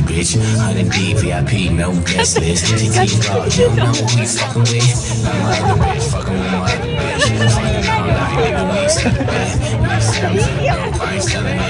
bitch. bitch. 100 D, VIP, no guest list. TT Rock, you know who you fucking with. I'm my other bitch, fucking with my bitch. Fucking with my other bitch.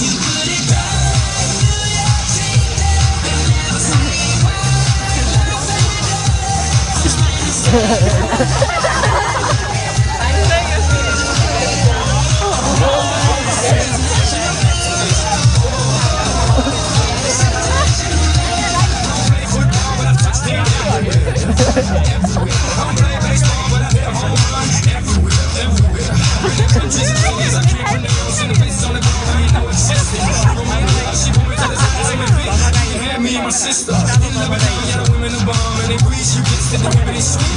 Me and my the I magazine.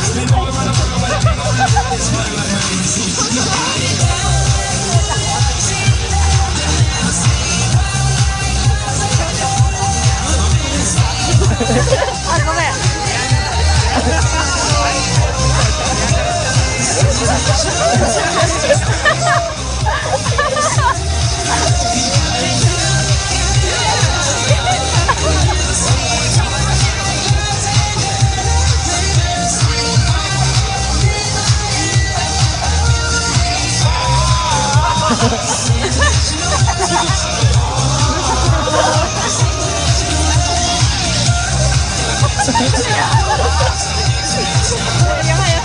Ah, come mana